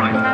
Right.